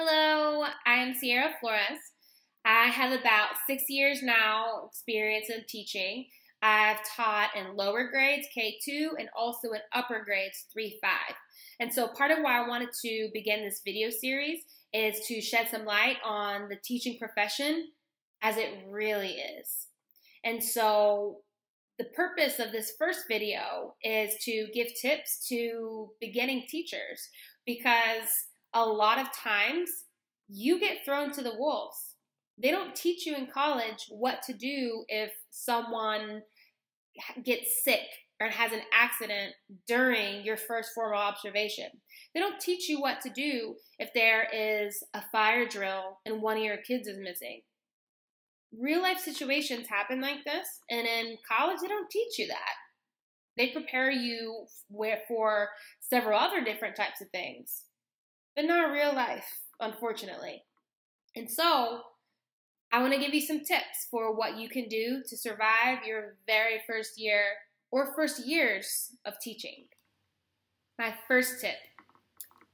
Hello, I am Sierra Flores. I have about six years now experience in teaching. I've taught in lower grades, K2, and also in upper grades, 3 5. And so, part of why I wanted to begin this video series is to shed some light on the teaching profession as it really is. And so, the purpose of this first video is to give tips to beginning teachers because a lot of times you get thrown to the wolves. They don't teach you in college what to do if someone gets sick or has an accident during your first formal observation. They don't teach you what to do if there is a fire drill and one of your kids is missing. Real life situations happen like this, and in college, they don't teach you that. They prepare you for several other different types of things, but not real life, unfortunately. And so, I want to give you some tips for what you can do to survive your very first year or first years of teaching. My first tip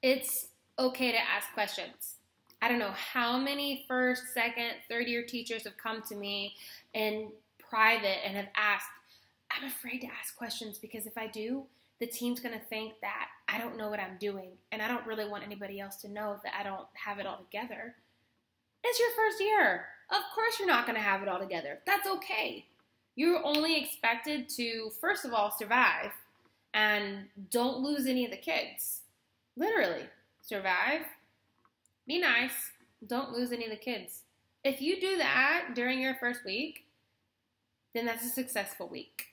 it's okay to ask questions. I don't know how many first, second, third year teachers have come to me in private and have asked, I'm afraid to ask questions because if I do, the team's going to think that I don't know what I'm doing. And I don't really want anybody else to know that I don't have it all together. It's your first year. Of course, you're not going to have it all together. That's okay. You're only expected to, first of all, survive and don't lose any of the kids. Literally, survive, be nice, don't lose any of the kids. If you do that during your first week, then that's a successful week.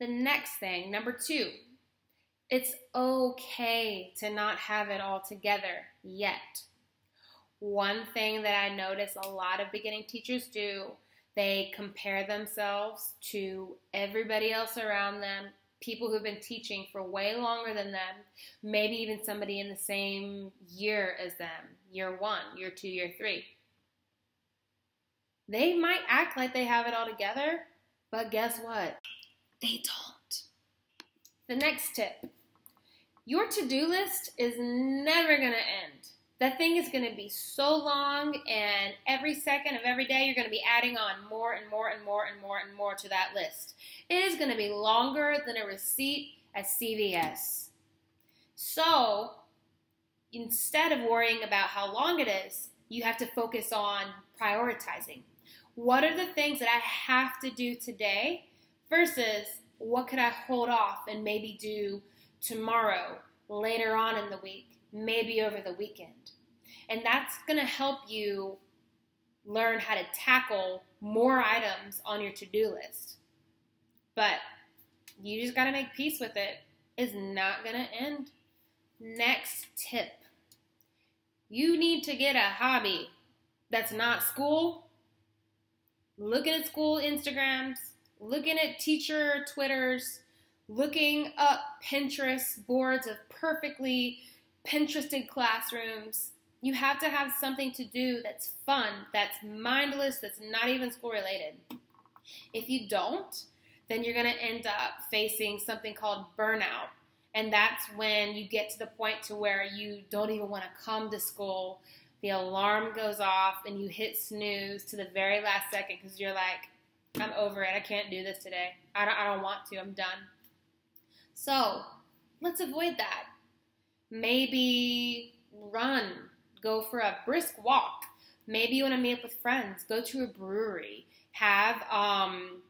The next thing, number two, it's okay to not have it all together yet. One thing that I notice a lot of beginning teachers do, they compare themselves to everybody else around them, people who've been teaching for way longer than them, maybe even somebody in the same year as them, year one, year two, year three. They might act like they have it all together, but guess what? They don't. The next tip your to do list is never going to end. That thing is going to be so long, and every second of every day, you're going to be adding on more and more and more and more and more to that list. It is going to be longer than a receipt at CVS. So, instead of worrying about how long it is, you have to focus on prioritizing. What are the things that I have to do today versus what could I hold off and maybe do tomorrow, later on in the week, maybe over the weekend. And that's going to help you learn how to tackle more items on your to do list. But you just got to make peace with it. It's not going to end. Next tip you need to get a hobby that's not school. Looking at school Instagrams, looking at teacher Twitters, looking up Pinterest boards of perfectly Pinterested classrooms. You have to have something to do that's fun, that's mindless, that's not even school related. If you don't, then you're going to end up facing something called burnout. And that's when you get to the point to where you don't even want to come to school. The alarm goes off and you hit snooze to the very last second because you're like, I'm over it. I can't do this today. I don't, I don't want to. I'm done. So let's avoid that. Maybe run, go for a brisk walk. Maybe you want to meet up with friends, go to a brewery, have um,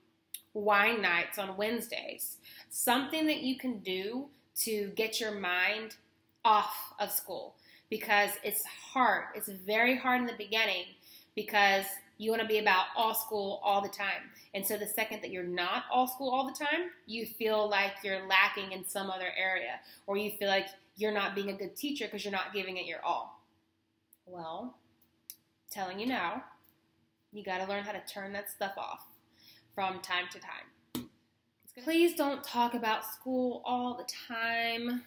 wine nights on Wednesdays. Something that you can do to get your mind off of school because it's hard. It's very hard in the beginning because you want to be about all school all the time. And so the second that you're not all school all the time, you feel like you're lacking in some other area, or you feel like you're not being a good teacher because you're not giving it your all. Well, telling you now, you got to learn how to turn that stuff off from time to time. Please don't talk about school all the time.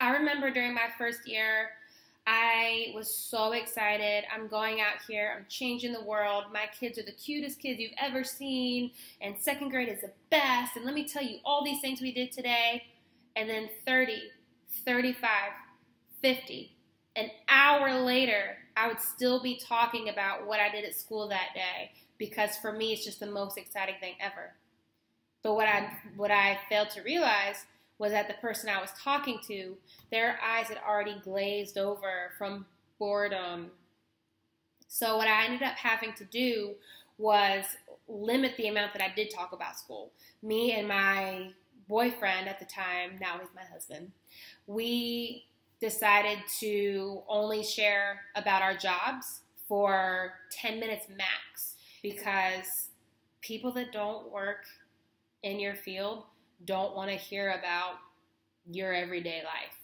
I remember during my first year, I was so excited. I'm going out here. I'm changing the world. My kids are the cutest kids you've ever seen. And second grade is the best. And let me tell you all these things we did today. and then 30, 35, 50. An hour later, I would still be talking about what I did at school that day because for me, it's just the most exciting thing ever. But what I what I failed to realize was that the person I was talking to, their eyes had already glazed over from boredom. So what I ended up having to do was limit the amount that I did talk about school. Me and my boyfriend at the time, now he's my husband, we decided to only share about our jobs for 10 minutes max because people that don't work in your field don't want to hear about your everyday life.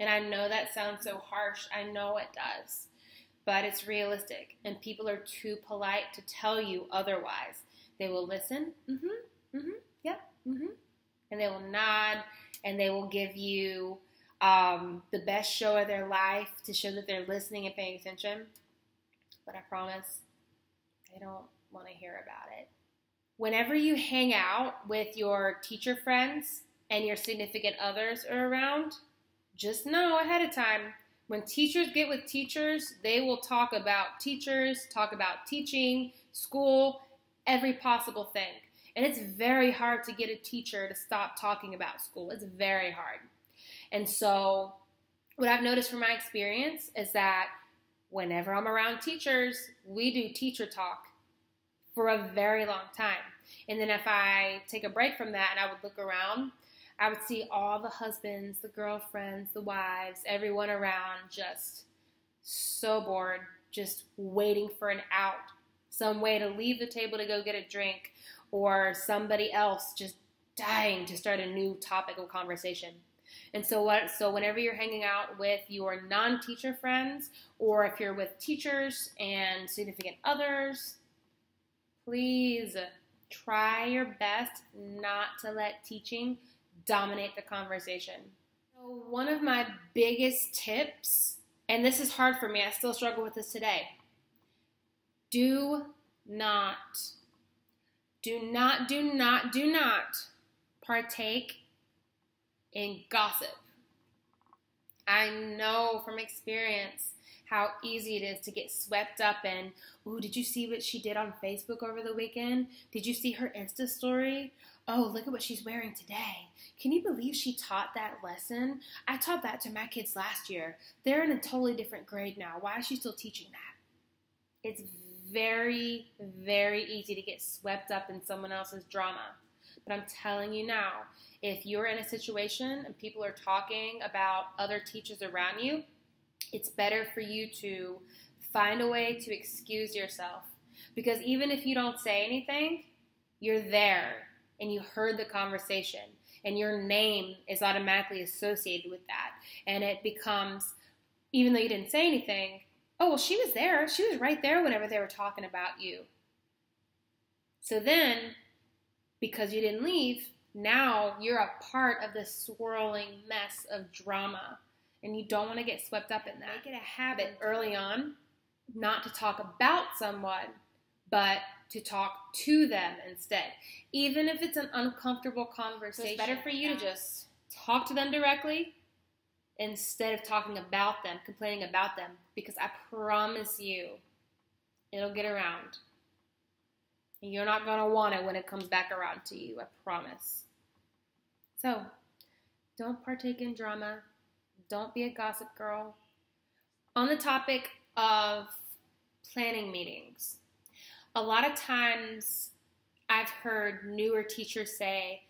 And I know that sounds so harsh. I know it does. But it's realistic. And people are too polite to tell you otherwise. They will listen. Mm hmm. Mm hmm. Yep. Mm hmm. And they will nod and they will give you um, the best show of their life to show that they're listening and paying attention. But I promise they don't want to hear about it. Whenever you hang out with your teacher friends and your significant others are around, just know ahead of time when teachers get with teachers, they will talk about teachers, talk about teaching, school, every possible thing. And it's very hard to get a teacher to stop talking about school. It's very hard. And so, what I've noticed from my experience is that whenever I'm around teachers, we do teacher talk for a very long time. And then if I take a break from that and I would look around, I would see all the husbands, the girlfriends, the wives, everyone around just so bored, just waiting for an out, some way to leave the table to go get a drink, or somebody else just dying to start a new topic of conversation. And so what so whenever you're hanging out with your non-teacher friends or if you're with teachers and significant others, please try your best not to let teaching dominate the conversation. So one of my biggest tips, and this is hard for me, I still struggle with this today. Do not, do not, do not, do not partake in gossip. I know from experience how easy it is to get swept up in, ooh, did you see what she did on Facebook over the weekend? Did you see her Insta story? Oh, look at what she's wearing today. Can you believe she taught that lesson? I taught that to my kids last year. They're in a totally different grade now. Why is she still teaching that? It's very, very easy to get swept up in someone else's drama. But I'm telling you now, if you're in a situation and people are talking about other teachers around you, it's better for you to find a way to excuse yourself. Because even if you don't say anything, you're there and you heard the conversation and your name is automatically associated with that. And it becomes, even though you didn't say anything, oh, well, she was there. She was right there whenever they were talking about you. So then, because you didn't leave, now you're a part of this swirling mess of drama and you don't want to get swept up in that. Make it a habit early on not to talk about someone, but to talk to them instead. Even if it's an uncomfortable conversation, so it's better for you to just talk to them directly instead of talking about them, complaining about them, because I promise you, it'll get around. And you're not going to want it when it comes back around to you, I promise. So, don't partake in drama. Don't be a gossip girl. On the topic of planning meetings, a lot of times I've heard newer teachers say,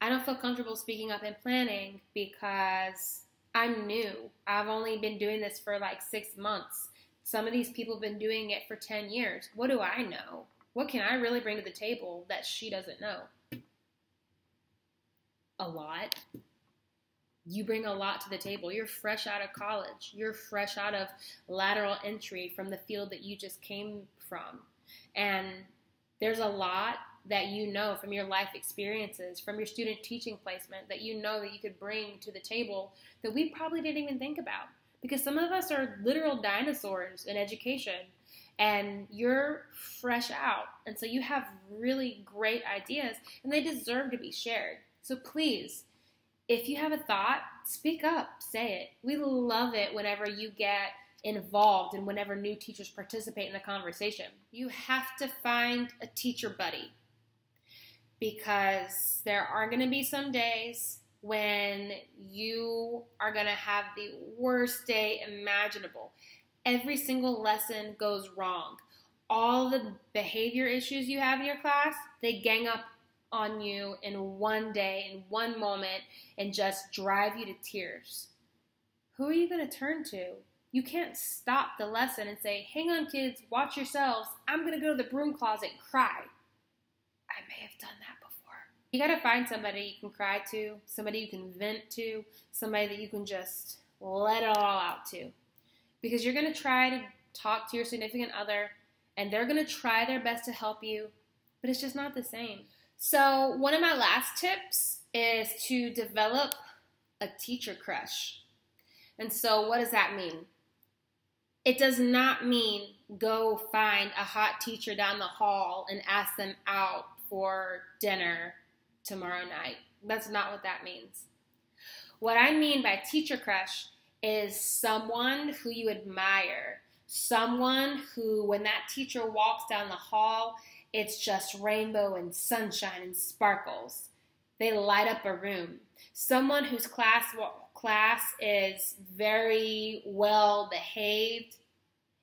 I don't feel comfortable speaking up in planning because I'm new. I've only been doing this for like six months. Some of these people have been doing it for 10 years. What do I know? What can I really bring to the table that she doesn't know? A lot you bring a lot to the table. You're fresh out of college. You're fresh out of lateral entry from the field that you just came from. And there's a lot that you know from your life experiences, from your student teaching placement, that you know that you could bring to the table that we probably didn't even think about. Because some of us are literal dinosaurs in education and you're fresh out. And so you have really great ideas and they deserve to be shared. So please, If you have a thought, speak up, say it. We love it whenever you get involved and whenever new teachers participate in the conversation. You have to find a teacher buddy because there are going to be some days when you are going to have the worst day imaginable. Every single lesson goes wrong. All the behavior issues you have in your class, they gang up on you in one day, in one moment, and just drive you to tears. Who are you going to turn to? You can't stop the lesson and say, Hang on, kids, watch yourselves. I'm going to go to the broom closet and cry. I may have done that before. you got to find somebody you can cry to, somebody you can vent to, somebody that you can just let it all out to. Because you're going to try to talk to your significant other and they're going to try their best to help you, but it's just not the same. So, one of my last tips is to develop a teacher crush. And so, what does that mean? It does not mean go find a hot teacher down the hall and ask them out for dinner tomorrow night. That's not what that means. What I mean by teacher crush is someone who you admire, someone who, when that teacher walks down the hall, it's just rainbow and sunshine and sparkles. They light up a room. Someone whose class class is very well behaved,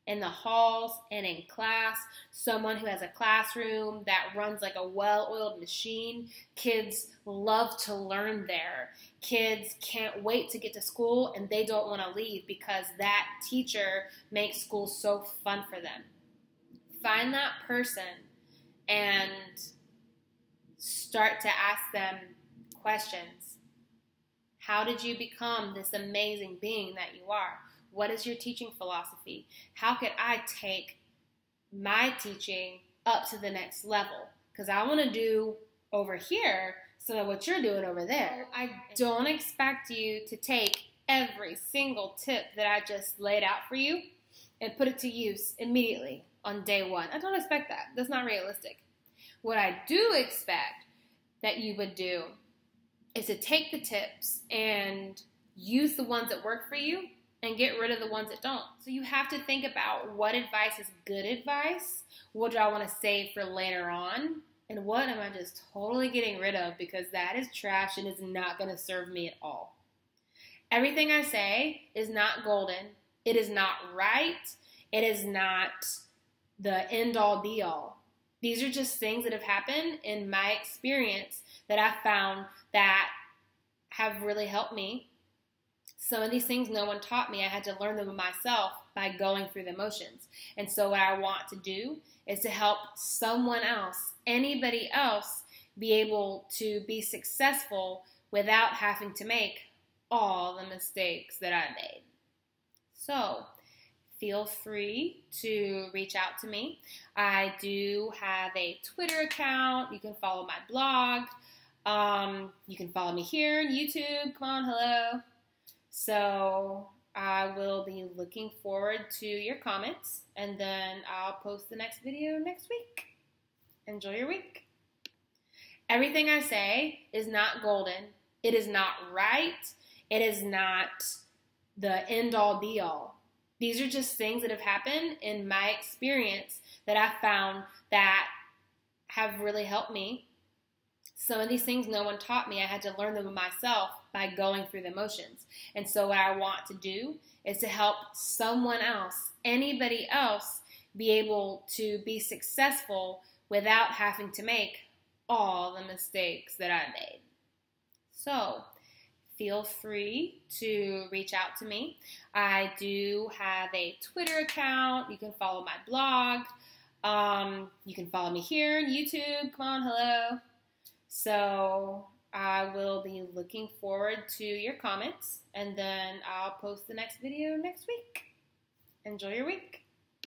in the halls and in class, someone who has a classroom that runs like a well oiled machine. Kids love to learn there. Kids can't wait to get to school and they don't want to leave because that teacher makes school so fun for them. Find that person and start to ask them questions. How did you become this amazing being that you are? What is your teaching philosophy? How could I take my teaching up to the next level? Because I want to do over here so that what you're doing over there. I don't expect you to take every single tip that I just laid out for you and put it to use immediately on day one. I don't expect that. That's not realistic. What I do expect that you would do is to take the tips and use the ones that work for you and get rid of the ones that don't. So you have to think about what advice is good advice, what do I want to save for later on, and what am I just totally getting rid of because that is trash and is not going to serve me at all. Everything I say is not golden. It is not right. It is not the end all be all. These are just things that have happened in my experience that I found that have really helped me some of these things no one taught me. I had to learn them myself by going through the motions. And so, what I want to do is to help someone else, anybody else, be able to be successful without having to make all the mistakes that I made. So, feel free to reach out to me. I do have a Twitter account. You can follow my blog. Um, you can follow me here on YouTube. Come on, hello. So I will be looking forward to your comments and then I'll post the next video next week. Enjoy your week. Everything I say is not golden. It is not right. It is not the end all be all. These are just things that have happened in my experience that I found that have really helped me some of these things no one taught me. I had to learn them myself by going through the motions. And so, what I want to do is to help someone else, anybody else, be able to be successful without having to make all the mistakes that I made. So, feel free to reach out to me. I do have a Twitter account. You can follow my blog. Um, you can follow me here on YouTube. Come on, hello. So I will be looking forward to your comments and then I'll post the next video next week. Enjoy your week.